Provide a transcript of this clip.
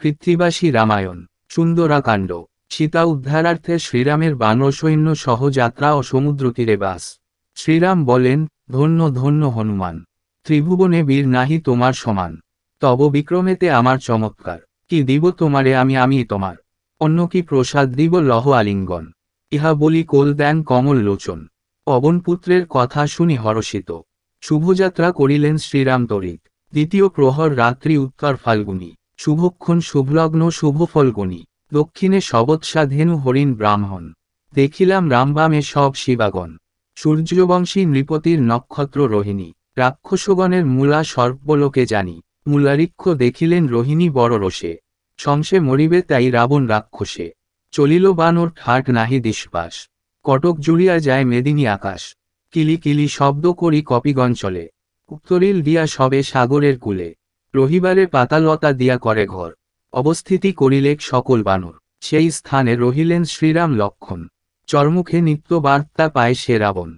কৃত্তিবাসী রামায়ণ, সুন্দরাকাণ্ড, সীতা উদ্ধারার্থে শ্রীরামের বানর সৈন্য সহ যাত্রা ও সমুদ্র তীরে বাস। শ্রীরাম বলেন, ধন্য ধন্য হনুমান, ত্রিভুবনে বীর নাহি তোমার সমান। তব বিক্রমেতে আমার চমৎকার। কি দিব তোমারে আমি আমি তোমার। অন্য কি প্রসাদ দিব লহ আলিঙ্গন। ইহা বলি কোল দেন কমল লোচন। পবনপুত্রের কথা শুনি হরষিত। শুভযাত্রা করিলেন শ্রীরাম তরিক দ্বিতীয় প্রহর রাত্রি উত্তর ফাল্গুনি। শুভক্ষণ শুভলগ্ন শুভ ফলগুনি দক্ষিণে শবৎসা ধেনু হরিণ ব্রাহ্মণ। দেখিলাম রামবামে সব শিবাগণ। সূর্যবংশী নৃপতির নক্ষত্র রোহিণী। রাক্ষসগণের মূলা সর্বলোকে জানি। মূলারিক্ষ দেখিলেন রোহিণী বড় রোষে। সংসে মরিবে তাই রাবণ রাক্ষসে। চলিল বানর ঠাট নাহি দিশবাস কটক জুড়িয়া যায় মেদিনী আকাশ। কিলি কিলি শব্দ করি কপিগণ চলে উত্তরিল দিয়া সবে সাগরের কূলে। রহিবারে পাতালতা দিয়া করে ঘর। অবস্থিতি করিলেক সকল বানর। সেই স্থানে রহিলেন শ্রীরাম লক্ষণ। চর্মুখে নিত্য বার্তা পায় সে রাবণ।